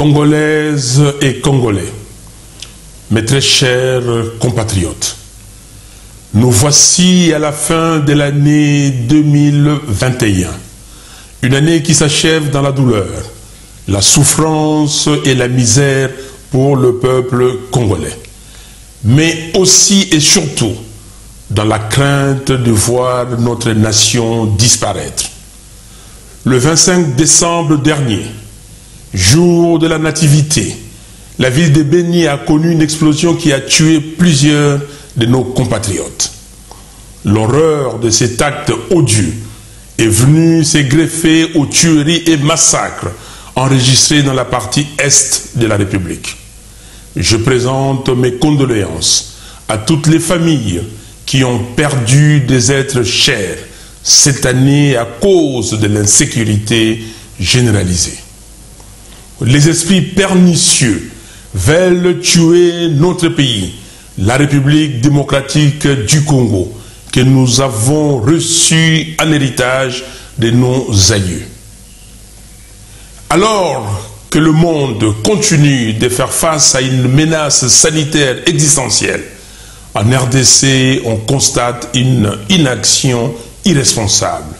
Congolaises et Congolais, mes très chers compatriotes, nous voici à la fin de l'année 2021, une année qui s'achève dans la douleur, la souffrance et la misère pour le peuple congolais, mais aussi et surtout dans la crainte de voir notre nation disparaître. Le 25 décembre dernier, jour de la nativité, la ville de Béni a connu une explosion qui a tué plusieurs de nos compatriotes. L'horreur de cet acte odieux est venue se greffer aux tueries et massacres enregistrés dans la partie est de la République. Je présente mes condoléances à toutes les familles qui ont perdu des êtres chers cette année à cause de l'insécurité généralisée. Les esprits pernicieux veulent tuer notre pays, la République démocratique du Congo, que nous avons reçu en héritage de nos aïeux. Alors que le monde continue de faire face à une menace sanitaire existentielle, en RDC, on constate une inaction irresponsable.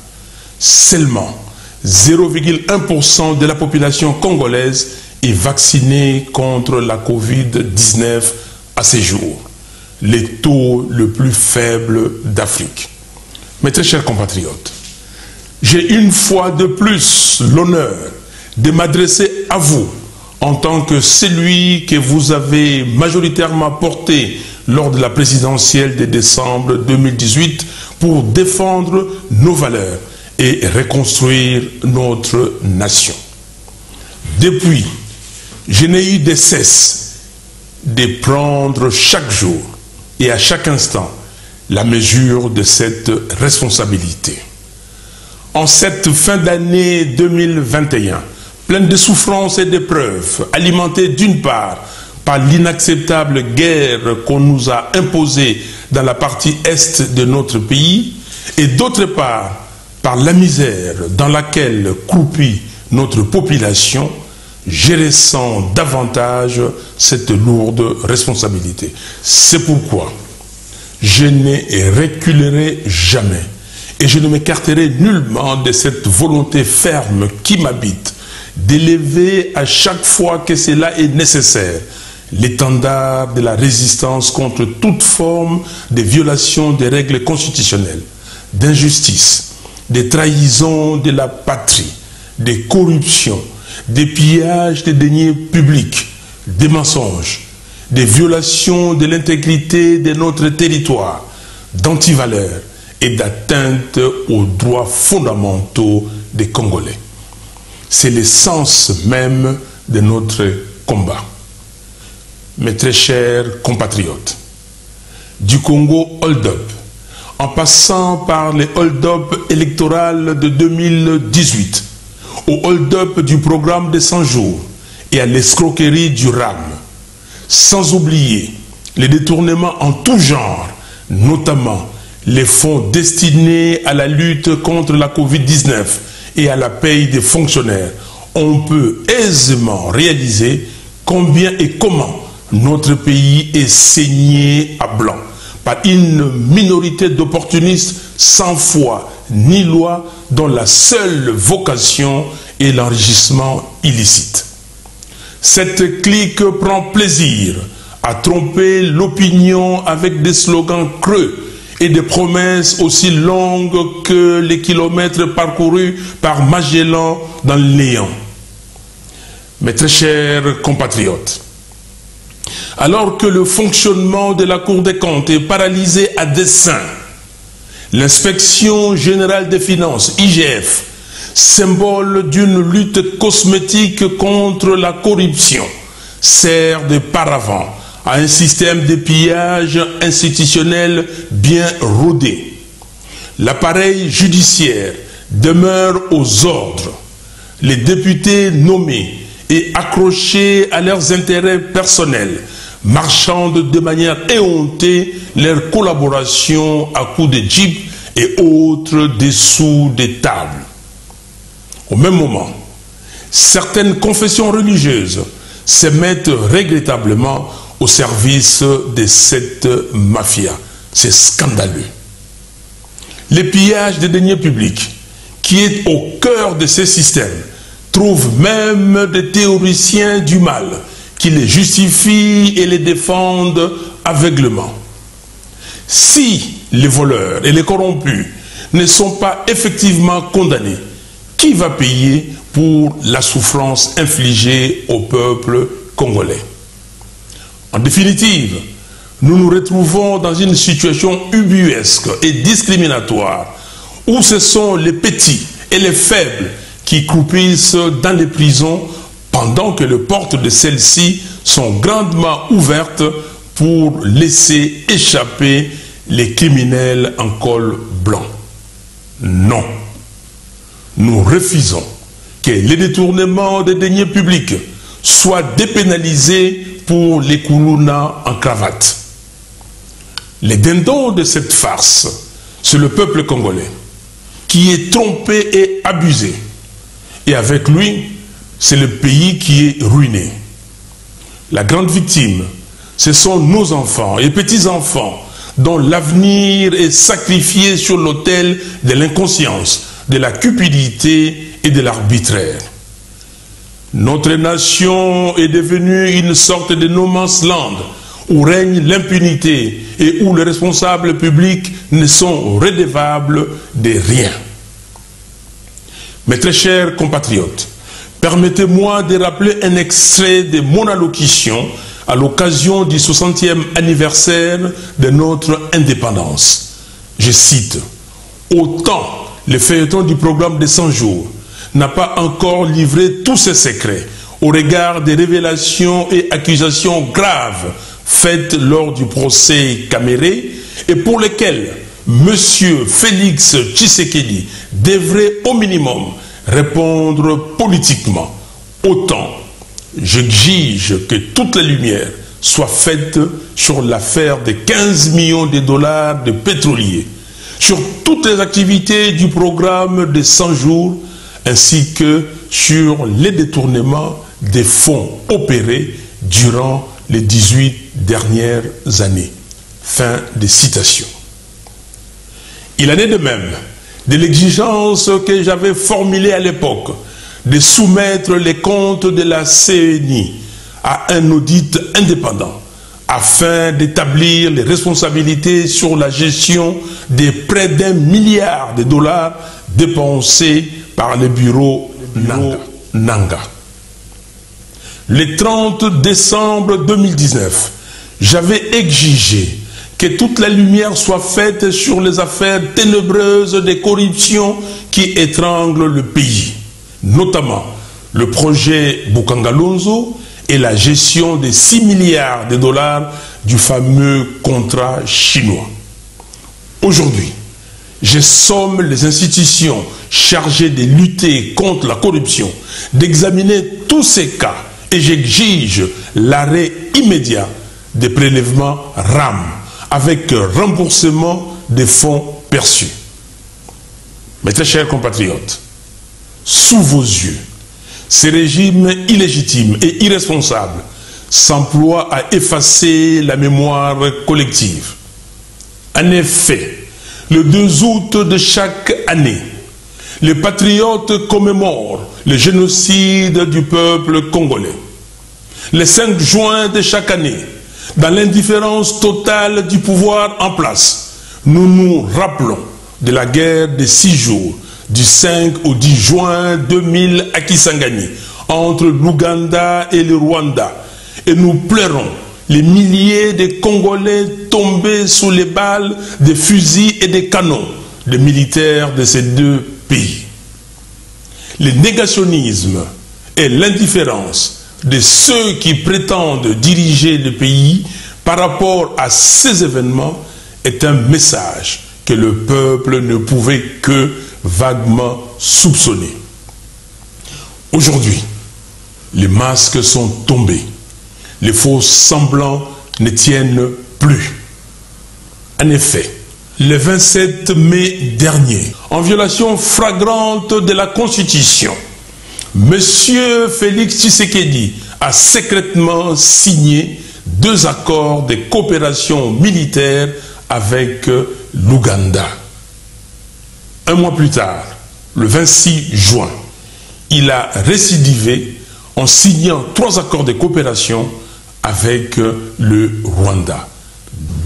Seulement 0,1% de la population congolaise est vaccinée contre la Covid-19 à ces jours, les taux le plus faible d'Afrique. Mes très chers compatriotes, j'ai une fois de plus l'honneur de m'adresser à vous en tant que celui que vous avez majoritairement porté lors de la présidentielle de décembre 2018 pour défendre nos valeurs et reconstruire notre nation. Depuis, je n'ai eu de cesse de prendre chaque jour et à chaque instant la mesure de cette responsabilité. En cette fin d'année 2021, pleine de souffrances et d'épreuves, alimentée d'une part par l'inacceptable guerre qu'on nous a imposée dans la partie est de notre pays, et d'autre part par la misère dans laquelle croupit notre population, je ressens davantage cette lourde responsabilité. C'est pourquoi je ne reculerai jamais et je ne m'écarterai nullement de cette volonté ferme qui m'habite d'élever à chaque fois que cela est nécessaire l'étendard de la résistance contre toute forme de violation des règles constitutionnelles, d'injustice, des trahisons de la patrie, des corruptions, des pillages des deniers publics, des mensonges, des violations de l'intégrité de notre territoire, d'antivaleurs et d'atteinte aux droits fondamentaux des Congolais. C'est l'essence même de notre combat. Mes très chers compatriotes, du Congo hold-up, en passant par les hold-up électorales de 2018, au hold-up du programme des 100 jours et à l'escroquerie du RAM, sans oublier les détournements en tout genre, notamment les fonds destinés à la lutte contre la Covid-19 et à la paye des fonctionnaires, on peut aisément réaliser combien et comment notre pays est saigné à blanc par une minorité d'opportunistes sans foi ni loi dont la seule vocation est l'enrichissement illicite. Cette clique prend plaisir à tromper l'opinion avec des slogans creux et des promesses aussi longues que les kilomètres parcourus par Magellan dans le néant. Mes très chers compatriotes, alors que le fonctionnement de la Cour des comptes est paralysé à dessein, l'inspection générale des finances, IGF, symbole d'une lutte cosmétique contre la corruption, sert de paravent à un système de pillage institutionnel bien rodé. L'appareil judiciaire demeure aux ordres. Les députés nommés et accrochés à leurs intérêts personnels marchandent de manière éhontée leur collaboration à coups de jeep et autres dessous des tables. Au même moment, certaines confessions religieuses se mettent regrettablement au service de cette mafia. C'est scandaleux. Les pillages des deniers publics, qui est au cœur de ces systèmes, trouvent même des théoriciens du mal qui les justifient et les défendent aveuglement. Si les voleurs et les corrompus ne sont pas effectivement condamnés, qui va payer pour la souffrance infligée au peuple congolais? En définitive, nous nous retrouvons dans une situation ubuesque et discriminatoire où ce sont les petits et les faibles qui croupissent dans les prisons pendant que les portes de celles-ci sont grandement ouvertes pour laisser échapper les criminels en col blanc. Non. Nous refusons que les détournements des deniers publics soient dépénalisés pour les koulouna en cravate. Les dindons de cette farce, c'est le peuple congolais qui est trompé et abusé. Et avec lui, c'est le pays qui est ruiné. La grande victime, ce sont nos enfants et petits-enfants dont l'avenir est sacrifié sur l'autel de l'inconscience, de la cupidité et de l'arbitraire. Notre nation est devenue une sorte de no man's land où règne l'impunité et où les responsables publics ne sont redevables de rien. Mes très chers compatriotes, permettez-moi de rappeler un extrait de mon allocution à l'occasion du 60e anniversaire de notre indépendance. Je cite, Autant le feuilleton du programme des 100 jours n'a pas encore livré tous ses secrets au regard des révélations et accusations graves faites lors du procès Caméré et pour lesquelles M. Félix Tshisekedi devrait au minimum répondre politiquement. Autant j'exige que toute la lumière soit faite sur l'affaire des 15 millions de dollars de pétroliers, sur toutes les activités du programme de 100 jours, ainsi que sur les détournements des fonds opérés durant les 18 dernières années. Fin de citation. Il en est de même de l'exigence que j'avais formulée à l'époque de soumettre les comptes de la CNI à un audit indépendant afin d'établir les responsabilités sur la gestion des près d'un milliard de dollars dépensés par le bureau Nanga. Le 30 décembre 2019, j'avais exigé que toute la lumière soit faite sur les affaires ténébreuses de corruption qui étranglent le pays notamment le projet Bukangalonzo et la gestion des 6 milliards de dollars du fameux contrat chinois. Aujourd'hui, je somme les institutions chargées de lutter contre la corruption d'examiner tous ces cas et j'exige l'arrêt immédiat des prélèvements RAM avec remboursement des fonds perçus. Mes très chers compatriotes, sous vos yeux. Ces régimes illégitimes et irresponsables s'emploient à effacer la mémoire collective. En effet, le 2 août de chaque année, les patriotes commémorent le génocide du peuple congolais. Le 5 juin de chaque année, dans l'indifférence totale du pouvoir en place, nous nous rappelons de la guerre des six jours du 5 au 10 juin 2000 à Kisangani, entre l'Ouganda et le Rwanda. Et nous pleurons les milliers de Congolais tombés sous les balles des fusils et des canons des militaires de ces deux pays. Le négationnisme et l'indifférence de ceux qui prétendent diriger le pays par rapport à ces événements est un message que le peuple ne pouvait que vaguement soupçonnés. Aujourd'hui, les masques sont tombés. Les faux semblants ne tiennent plus. En effet, le 27 mai dernier, en violation flagrante de la Constitution, Monsieur Félix Tshisekedi a secrètement signé deux accords de coopération militaire avec l'Ouganda. Un mois plus tard, le 26 juin, il a récidivé en signant trois accords de coopération avec le Rwanda.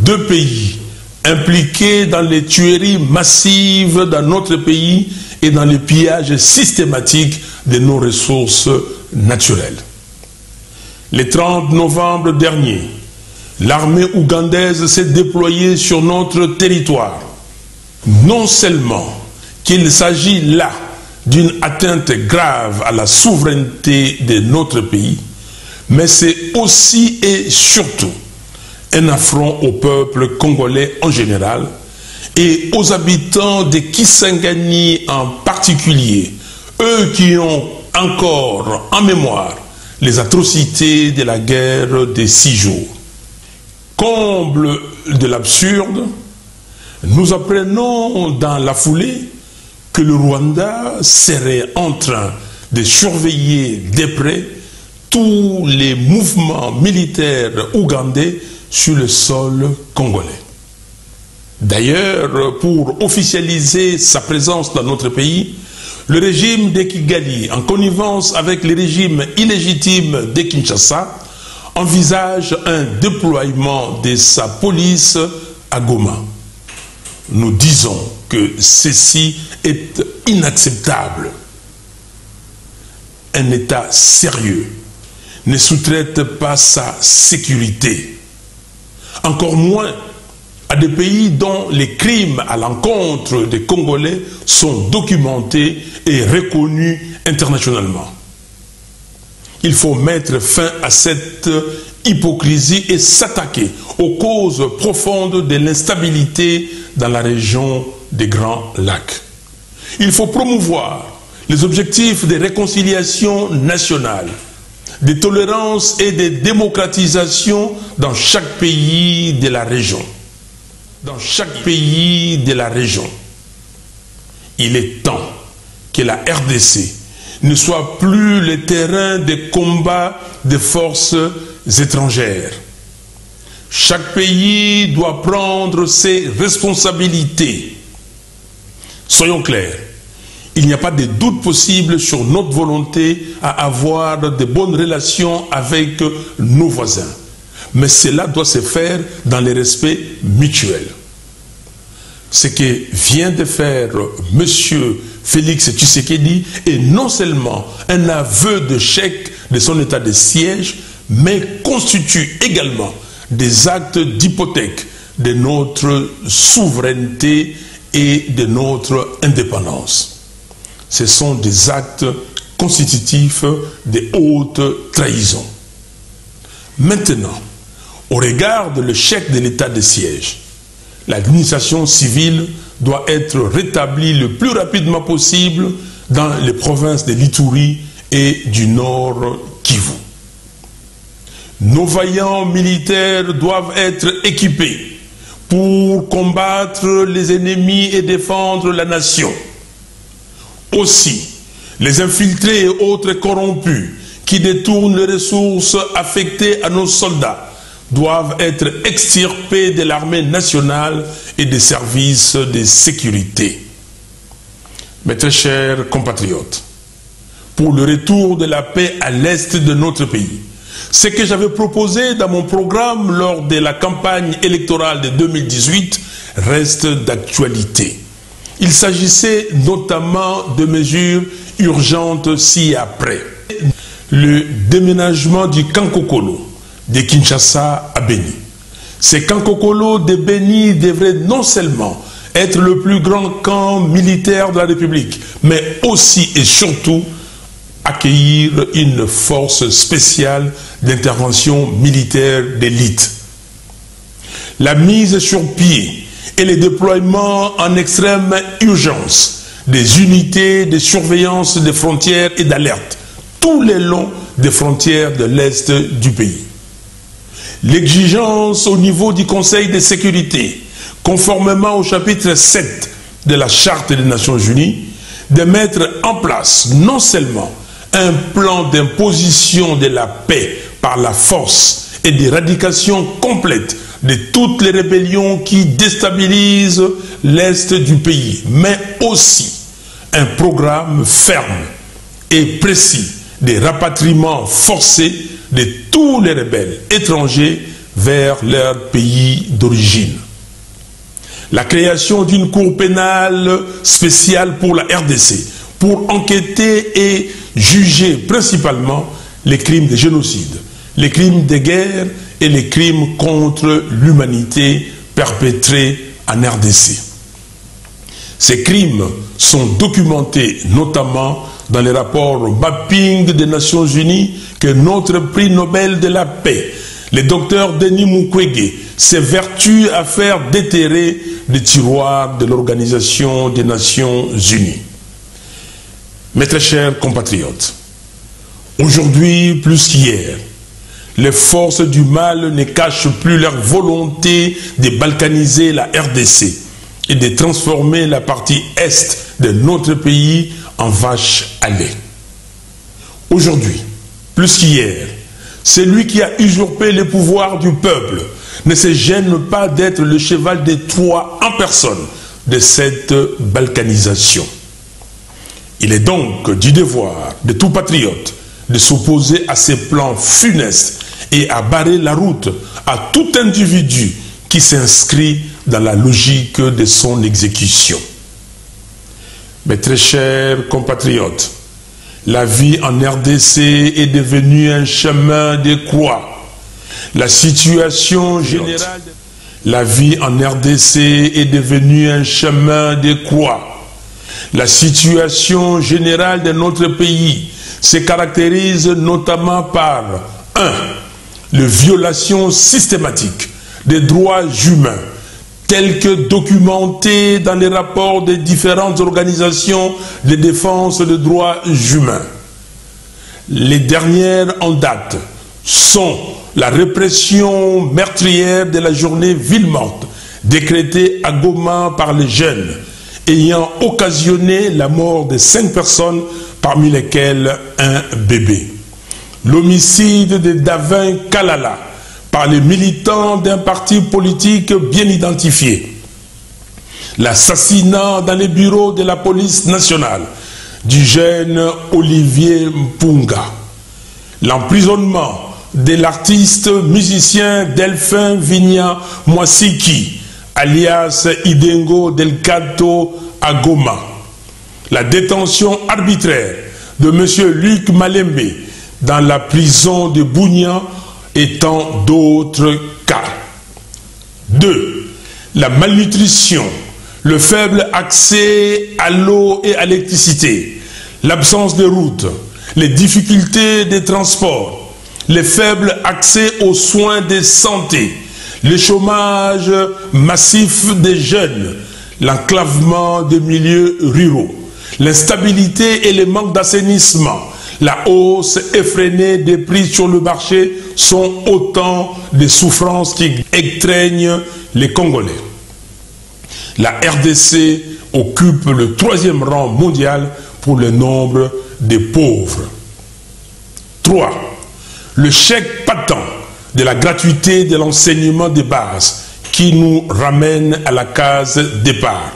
Deux pays impliqués dans les tueries massives dans notre pays et dans les pillages systématiques de nos ressources naturelles. Le 30 novembre dernier, l'armée ougandaise s'est déployée sur notre territoire. Non seulement qu'il s'agit là d'une atteinte grave à la souveraineté de notre pays, mais c'est aussi et surtout un affront au peuple congolais en général et aux habitants de Kisangani en particulier, eux qui ont encore en mémoire les atrocités de la guerre des six jours. Comble de l'absurde, nous apprenons dans la foulée que le Rwanda serait en train de surveiller de près tous les mouvements militaires ougandais sur le sol congolais. D'ailleurs, pour officialiser sa présence dans notre pays, le régime de Kigali, en connivence avec le régime illégitime de Kinshasa, envisage un déploiement de sa police à Goma. Nous disons que ceci est inacceptable. Un État sérieux ne sous-traite pas sa sécurité. Encore moins à des pays dont les crimes à l'encontre des Congolais sont documentés et reconnus internationalement. Il faut mettre fin à cette hypocrisie et s'attaquer aux causes profondes de l'instabilité dans la région des Grands Lacs. Il faut promouvoir les objectifs de réconciliation nationale, de tolérance et de démocratisation dans chaque pays de la région. Dans chaque pays de la région. Il est temps que la RDC ne soit plus le terrain de combat des forces étrangères. Chaque pays doit prendre ses responsabilités. Soyons clairs, il n'y a pas de doute possible sur notre volonté à avoir de bonnes relations avec nos voisins. Mais cela doit se faire dans le respect mutuel. Ce que vient de faire M. Félix Tshisekedi est non seulement un aveu de chèque de son état de siège, mais constitue également des actes d'hypothèque de notre souveraineté et de notre indépendance. Ce sont des actes constitutifs de haute trahison. Maintenant, au regard de l'échec de l'état de siège, l'administration civile doit être rétablie le plus rapidement possible dans les provinces de l'Itourie et du Nord Kivu. Nos vaillants militaires doivent être équipés pour combattre les ennemis et défendre la nation. Aussi, les infiltrés et autres corrompus qui détournent les ressources affectées à nos soldats doivent être extirpés de l'armée nationale et des services de sécurité. Mes très chers compatriotes, pour le retour de la paix à l'est de notre pays, ce que j'avais proposé dans mon programme lors de la campagne électorale de 2018 reste d'actualité. Il s'agissait notamment de mesures urgentes ci-après. Le déménagement du Kankokolo de Kinshasa à Beni. Ce Kankokolo de Beni devrait non seulement être le plus grand camp militaire de la République, mais aussi et surtout accueillir une force spéciale d'intervention militaire d'élite. La mise sur pied et le déploiement en extrême urgence des unités de surveillance des frontières et d'alerte tout le long des frontières de l'Est du pays. L'exigence au niveau du Conseil de sécurité, conformément au chapitre 7 de la Charte des Nations Unies, de mettre en place non seulement un plan d'imposition de la paix par la force et d'éradication complète de toutes les rébellions qui déstabilisent l'Est du pays, mais aussi un programme ferme et précis de rapatriement forcé de tous les rebelles étrangers vers leur pays d'origine. La création d'une cour pénale spéciale pour la RDC pour enquêter et juger principalement les crimes de génocide, les crimes de guerre et les crimes contre l'humanité perpétrés en RDC. Ces crimes sont documentés notamment dans les rapports mapping des Nations Unies notre prix Nobel de la paix, le docteur Denis Mukwege, s'évertue à faire déterrer les tiroirs de l'Organisation des Nations Unies. Mes très chers compatriotes, aujourd'hui plus qu'hier, les forces du mal ne cachent plus leur volonté de balkaniser la RDC et de transformer la partie est de notre pays en vache à lait. Aujourd'hui, plus qu'hier, celui qui a usurpé le pouvoir du peuple ne se gêne pas d'être le cheval de Troie en personne de cette balkanisation. Il est donc du devoir de tout patriote de s'opposer à ces plans funestes et à barrer la route à tout individu qui s'inscrit dans la logique de son exécution. Mes très chers compatriotes, la vie en RDC est devenue un chemin de croix. La situation générale, vie en RDC est devenue un chemin de croix. La situation générale de notre pays se caractérise notamment par 1. Les violations systématiques des droits humains tels que documentés dans les rapports des différentes organisations de défense des droits humains. Les dernières en date sont la répression meurtrière de la journée ville morte décrétée à Goma par les jeunes, ayant occasionné la mort de cinq personnes, parmi lesquelles un bébé. L'homicide de Davin Kalala par les militants d'un parti politique bien identifié. L'assassinat dans les bureaux de la police nationale du jeune Olivier Mpunga. L'emprisonnement de l'artiste musicien Delphin Vigna Mwasiki, alias Idengo Del Cato Agoma. La détention arbitraire de M. Luc Malembe dans la prison de Bougnan et tant d'autres cas. 2. La malnutrition, le faible accès à l'eau et à l'électricité, l'absence de routes, les difficultés des transports, le faible accès aux soins de santé, le chômage massif des jeunes, l'enclavement des milieux ruraux, l'instabilité et le manque d'assainissement, la hausse effrénée des prix sur le marché sont autant de souffrances qui étreignent les Congolais. La RDC occupe le troisième rang mondial pour le nombre de pauvres. 3. Le chèque patent de la gratuité de l'enseignement de base qui nous ramène à la case départ.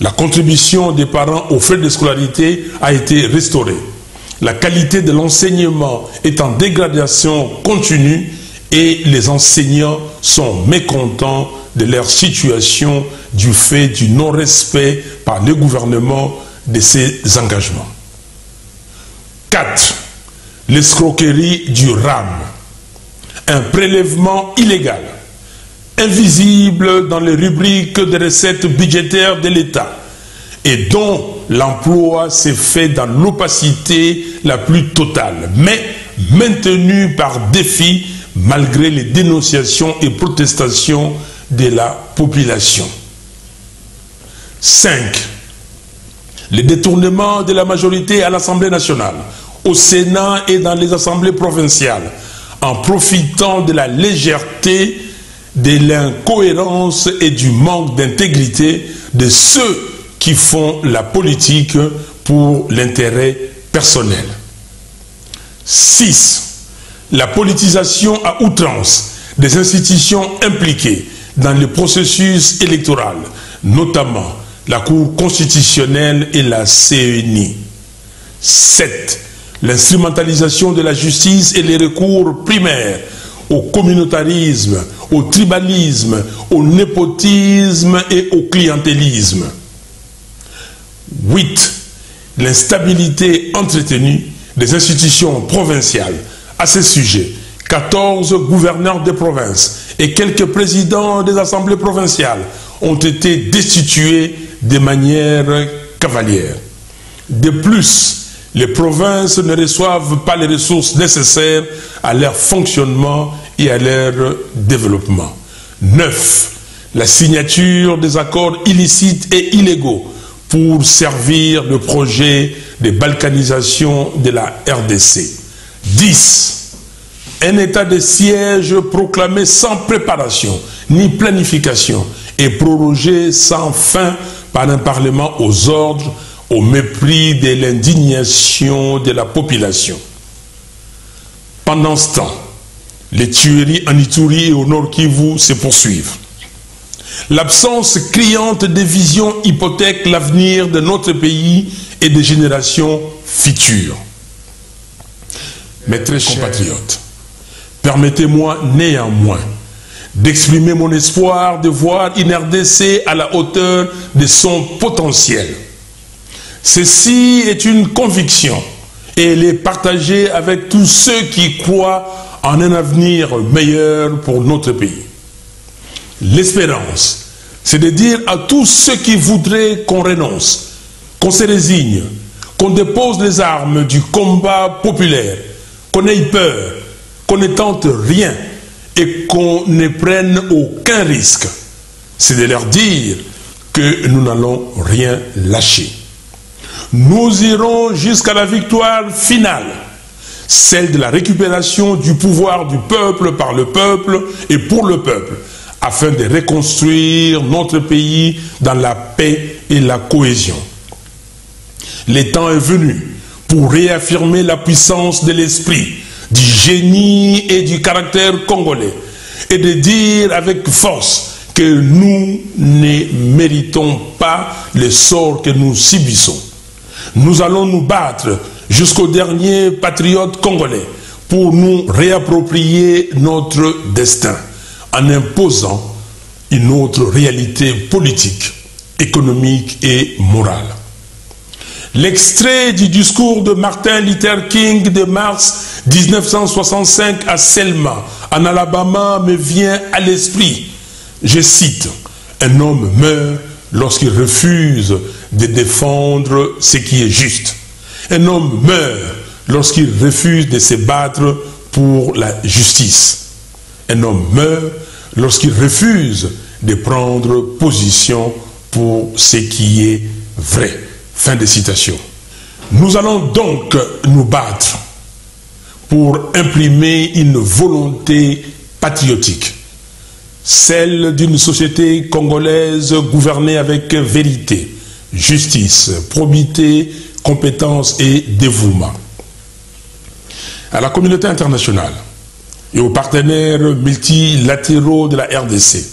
La contribution des parents aux frais de scolarité a été restaurée. La qualité de l'enseignement est en dégradation continue et les enseignants sont mécontents de leur situation du fait du non-respect par le gouvernement de ces engagements. 4. L'escroquerie du RAM. Un prélèvement illégal, invisible dans les rubriques de recettes budgétaires de l'État et dont l'emploi s'est fait dans l'opacité la plus totale, mais maintenu par défi malgré les dénonciations et protestations de la population. 5. Le détournement de la majorité à l'Assemblée nationale, au Sénat et dans les assemblées provinciales, en profitant de la légèreté, de l'incohérence et du manque d'intégrité de ceux qui font la politique pour l'intérêt personnel. 6. La politisation à outrance des institutions impliquées dans le processus électoral, notamment la Cour constitutionnelle et la CENI. 7. L'instrumentalisation de la justice et les recours primaires au communautarisme, au tribalisme, au népotisme et au clientélisme. 8. L'instabilité entretenue des institutions provinciales. À ce sujet, 14 gouverneurs de province et quelques présidents des assemblées provinciales ont été destitués de manière cavalière. De plus, les provinces ne reçoivent pas les ressources nécessaires à leur fonctionnement et à leur développement. 9. La signature des accords illicites et illégaux pour servir le projet de balkanisation de la RDC. 10. Un état de siège proclamé sans préparation ni planification et prorogé sans fin par un Parlement aux ordres au mépris de l'indignation de la population. Pendant ce temps, les tueries en Ituri et au Nord Kivu se poursuivent. L'absence criante des visions hypothèque l'avenir de notre pays et des générations futures. Mes très compatriotes, permettez-moi néanmoins d'exprimer mon espoir de voir une RDC à la hauteur de son potentiel. Ceci est une conviction et elle est partagée avec tous ceux qui croient en un avenir meilleur pour notre pays. L'espérance, c'est de dire à tous ceux qui voudraient qu'on renonce, qu'on se résigne, qu'on dépose les armes du combat populaire, qu'on ait peur, qu'on ne tente rien et qu'on ne prenne aucun risque. C'est de leur dire que nous n'allons rien lâcher. Nous irons jusqu'à la victoire finale, celle de la récupération du pouvoir du peuple par le peuple et pour le peuple, afin de reconstruire notre pays dans la paix et la cohésion. Le temps est venu pour réaffirmer la puissance de l'esprit, du génie et du caractère congolais, et de dire avec force que nous ne méritons pas le sort que nous subissons. Nous allons nous battre jusqu'au dernier patriote congolais pour nous réapproprier notre destin en imposant une autre réalité politique, économique et morale. L'extrait du discours de Martin Luther King de mars 1965 à Selma, en Alabama, me vient à l'esprit. Je cite, Un homme meurt lorsqu'il refuse de défendre ce qui est juste. Un homme meurt lorsqu'il refuse de se battre pour la justice. Un homme meurt lorsqu'il refuse de prendre position pour ce qui est vrai. Fin de citation. Nous allons donc nous battre pour imprimer une volonté patriotique, celle d'une société congolaise gouvernée avec vérité, justice, probité, compétence et dévouement. À la communauté internationale et aux partenaires multilatéraux de la RDC,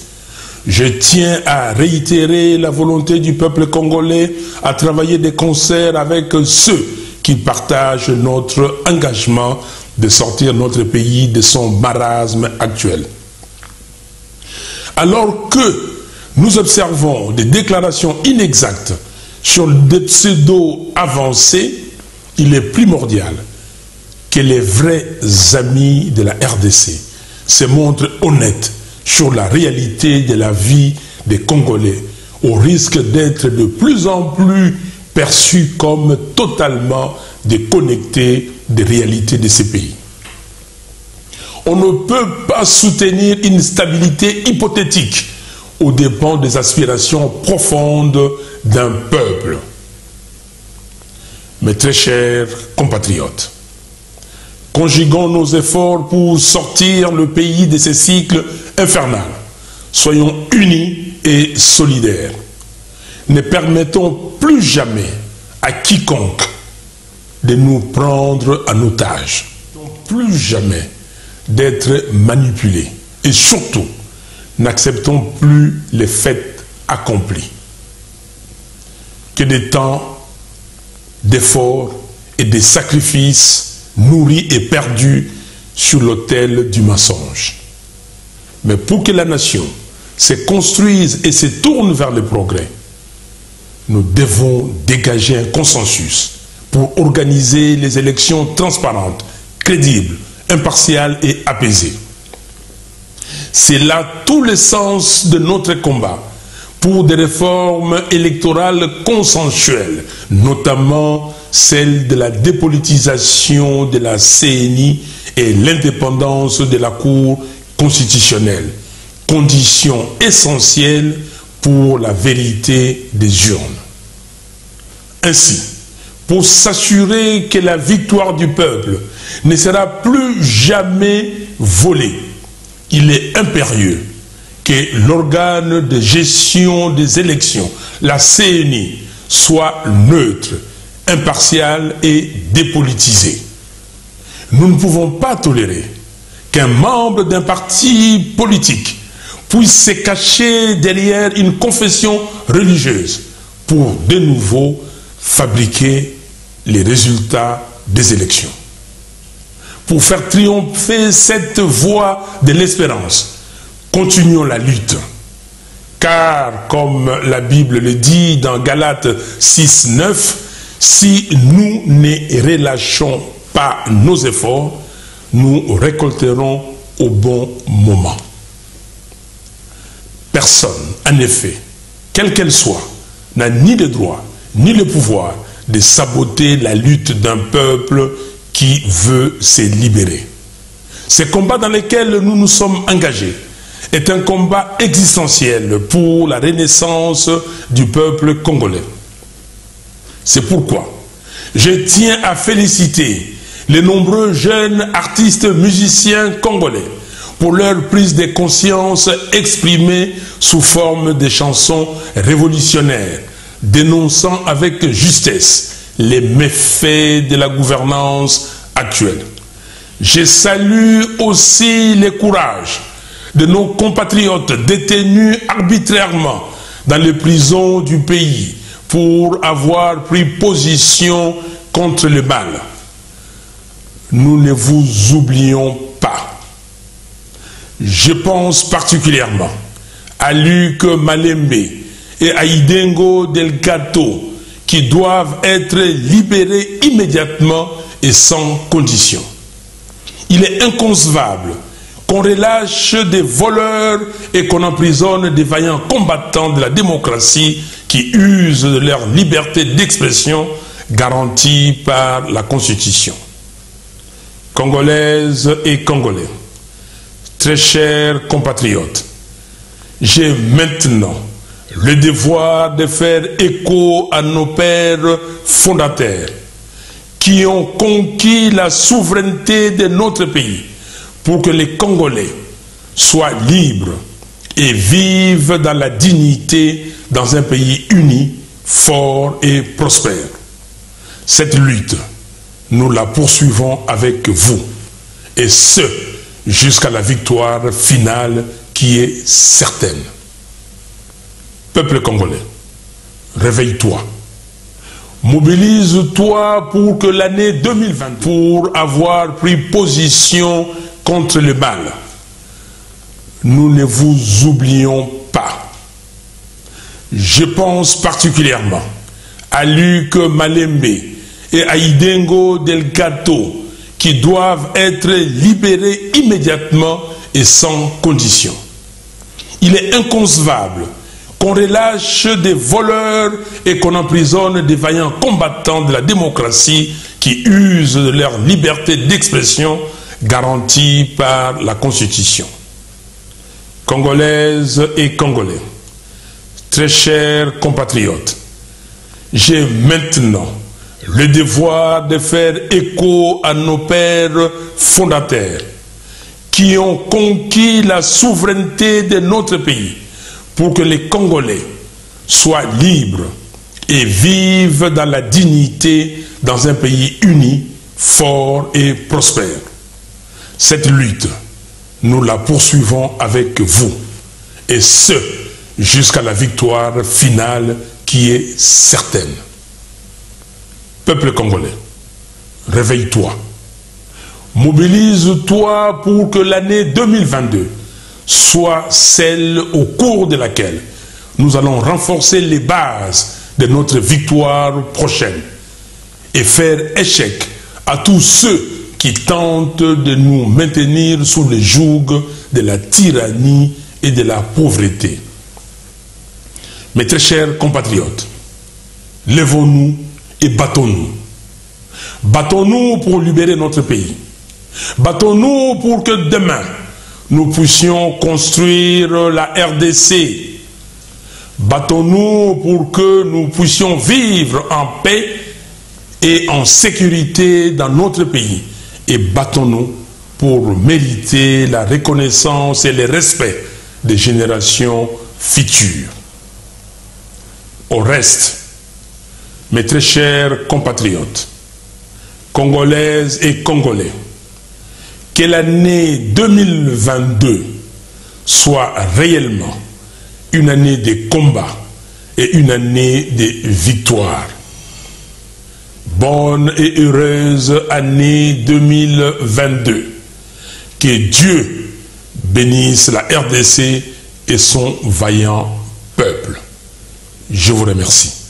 je tiens à réitérer la volonté du peuple congolais à travailler de concert avec ceux qui partagent notre engagement de sortir notre pays de son marasme actuel. Alors que nous observons des déclarations inexactes sur des pseudos avancés, il est primordial que les vrais amis de la RDC se montrent honnêtes sur la réalité de la vie des Congolais, au risque d'être de plus en plus perçus comme totalement déconnectés des réalités de ces pays. On ne peut pas soutenir une stabilité hypothétique aux dépens des aspirations profondes d'un peuple. Mes très chers compatriotes, conjuguons nos efforts pour sortir le pays de ce cycle infernal. Soyons unis et solidaires. Ne permettons plus jamais à quiconque de nous prendre en otage. plus jamais d'être manipulés. Et surtout, n'acceptons plus les faits accomplis. Que des temps d'efforts et des sacrifices nourris et perdus sur l'autel du mensonge. Mais pour que la nation se construise et se tourne vers le progrès, nous devons dégager un consensus pour organiser les élections transparentes, crédibles, impartiales et apaisées. C'est là tout le sens de notre combat pour des réformes électorales consensuelles, notamment celle de la dépolitisation de la CNI et l'indépendance de la Cour constitutionnelle, condition essentielle pour la vérité des urnes. Ainsi, pour s'assurer que la victoire du peuple ne sera plus jamais volée, il est impérieux que l'organe de gestion des élections, la CNI, soit neutre, impartial et dépolitisé. Nous ne pouvons pas tolérer qu'un membre d'un parti politique puisse se cacher derrière une confession religieuse pour de nouveau fabriquer les résultats des élections. Pour faire triompher cette voie de l'espérance, continuons la lutte. Car, comme la Bible le dit dans Galates 6, 9, si nous ne relâchons pas nos efforts, nous récolterons au bon moment. Personne, en effet, quelle qu'elle soit, n'a ni le droit ni le pouvoir de saboter la lutte d'un peuple qui veut se libérer. Ce combat dans lequel nous nous sommes engagés est un combat existentiel pour la renaissance du peuple congolais. C'est pourquoi je tiens à féliciter les nombreux jeunes artistes musiciens congolais pour leur prise de conscience exprimée sous forme de chansons révolutionnaires, dénonçant avec justesse les méfaits de la gouvernance actuelle. Je salue aussi le courage de nos compatriotes détenus arbitrairement dans les prisons du pays pour avoir pris position contre le mal. Nous ne vous oublions pas. Je pense particulièrement à Luc Malembe et à Idengo Delgato qui doivent être libérés immédiatement et sans condition. Il est inconcevable qu'on relâche des voleurs et qu'on emprisonne des vaillants combattants de la démocratie qui usent de leur liberté d'expression garantie par la Constitution. Congolaises et Congolais, très chers compatriotes, j'ai maintenant le devoir de faire écho à nos pères fondateurs qui ont conquis la souveraineté de notre pays pour que les Congolais soient libres et vivent dans la dignité dans un pays uni, fort et prospère. Cette lutte, nous la poursuivons avec vous, et ce, jusqu'à la victoire finale qui est certaine. Peuple congolais, réveille-toi. Mobilise-toi pour que l'année 2020, pour avoir pris position contre le mal, nous ne vous oublions pas. Je pense particulièrement à Luc Malembe et à Idengo Delgato qui doivent être libérés immédiatement et sans condition. Il est inconcevable qu'on relâche des voleurs et qu'on emprisonne des vaillants combattants de la démocratie qui usent de leur liberté d'expression garantie par la Constitution. Congolaises et Congolais, très chers compatriotes, j'ai maintenant le devoir de faire écho à nos pères fondateurs qui ont conquis la souveraineté de notre pays pour que les Congolais soient libres et vivent dans la dignité dans un pays uni, fort et prospère. Cette lutte, nous la poursuivons avec vous, et ce, jusqu'à la victoire finale qui est certaine. Peuple congolais, réveille-toi. Mobilise-toi pour que l'année 2022 soit celle au cours de laquelle nous allons renforcer les bases de notre victoire prochaine et faire échec à tous ceux qui tentent de nous maintenir sous le joug de la tyrannie et de la pauvreté. Mes très chers compatriotes, levons-nous et battons-nous. Battons-nous pour libérer notre pays. Battons-nous pour que demain, nous puissions construire la RDC. Battons-nous pour que nous puissions vivre en paix et en sécurité dans notre pays. Et battons-nous pour mériter la reconnaissance et le respect des générations futures. Au reste, mes très chers compatriotes, congolaises et congolais, que l'année 2022 soit réellement une année de combat et une année de victoire. Bonne et heureuse année 2022. Que Dieu bénisse la RDC et son vaillant peuple. Je vous remercie.